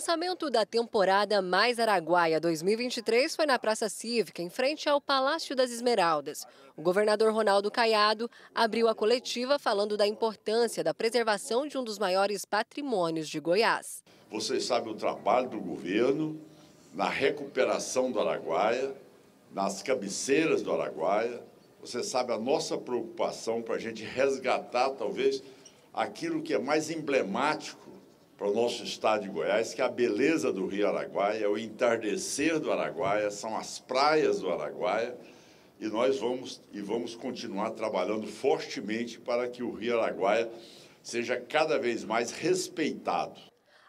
lançamento da temporada Mais Araguaia 2023 foi na Praça Cívica, em frente ao Palácio das Esmeraldas. O governador Ronaldo Caiado abriu a coletiva falando da importância da preservação de um dos maiores patrimônios de Goiás. Vocês sabem o trabalho do governo na recuperação do Araguaia, nas cabeceiras do Araguaia. Você sabe a nossa preocupação para a gente resgatar, talvez, aquilo que é mais emblemático para o nosso estado de Goiás, que é a beleza do Rio Araguaia, é o entardecer do Araguaia, são as praias do Araguaia, e nós vamos e vamos continuar trabalhando fortemente para que o Rio Araguaia seja cada vez mais respeitado.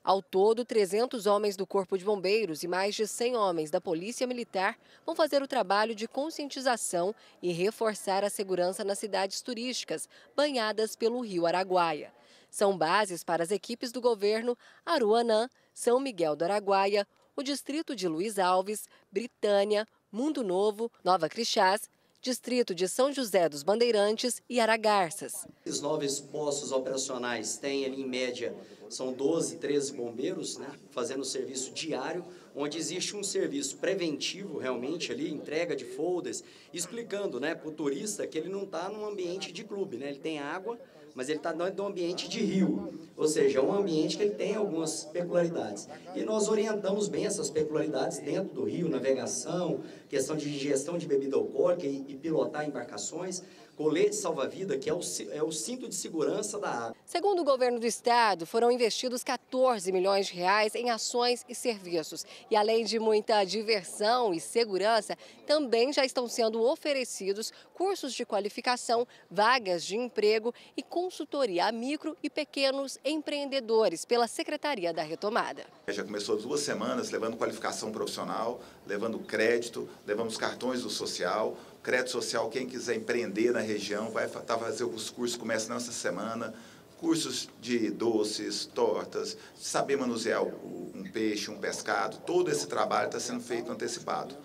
Ao todo, 300 homens do Corpo de Bombeiros e mais de 100 homens da Polícia Militar vão fazer o trabalho de conscientização e reforçar a segurança nas cidades turísticas banhadas pelo Rio Araguaia. São bases para as equipes do governo Aruanã, São Miguel do Araguaia, o distrito de Luiz Alves, Britânia, Mundo Novo, Nova Crixás, distrito de São José dos Bandeirantes e Aragarças. Os novos postos operacionais têm ali em média são 12, 13 bombeiros, né, fazendo serviço diário, onde existe um serviço preventivo realmente ali, entrega de folders, explicando né, para o turista que ele não está num ambiente de clube, né, ele tem água, mas ele está dentro de um ambiente de rio, ou seja, é um ambiente que ele tem algumas peculiaridades. E nós orientamos bem essas peculiaridades dentro do rio, navegação, questão de gestão de bebida alcoólica e, e pilotar embarcações, colete salva-vida, que é o, é o cinto de segurança da água. Segundo o governo do estado, foram investidos 14 milhões de reais em ações e serviços. E além de muita diversão e segurança, também já estão sendo oferecidos cursos de qualificação, vagas de emprego e consultoria a micro e pequenos empreendedores pela Secretaria da Retomada. Já começou duas semanas levando qualificação profissional, levando crédito, levamos cartões do social, crédito social, quem quiser empreender na região vai tá, fazer os cursos, começam nessa semana, cursos de doces, tortas, saber manusear um peixe, um pescado, todo esse trabalho está sendo feito antecipado.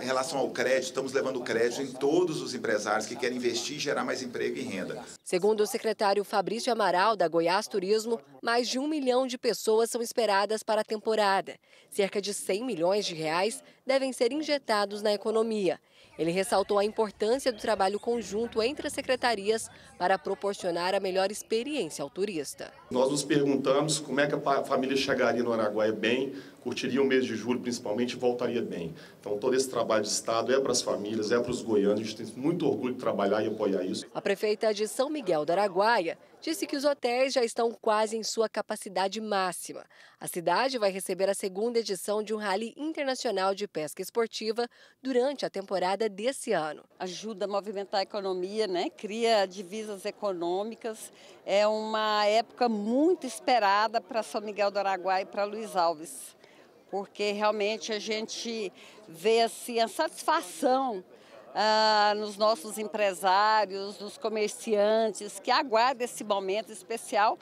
Em relação ao crédito, estamos levando crédito em todos os empresários que querem investir e gerar mais emprego e renda. Segundo o secretário Fabrício Amaral, da Goiás Turismo, mais de um milhão de pessoas são esperadas para a temporada. Cerca de 100 milhões de reais devem ser injetados na economia. Ele ressaltou a importância do trabalho conjunto entre as secretarias para proporcionar a melhor experiência ao turista. Nós nos perguntamos como é que a família chegaria no Araguaia bem, curtiria o mês de julho principalmente e voltaria bem. Então todo esse trabalho de Estado é para as famílias, é para os goianos, a gente tem muito orgulho de trabalhar e apoiar isso. A prefeita de São Miguel do Araguaia disse que os hotéis já estão quase em sua capacidade máxima. A cidade vai receber a segunda edição de um rally internacional de pesca esportiva durante a temporada desse ano. Ajuda a movimentar a economia, né? cria divisas econômicas. É uma época muito esperada para São Miguel do Araguaia e para Luiz Alves, porque realmente a gente vê assim, a satisfação ah, nos nossos empresários, nos comerciantes que aguardam esse momento especial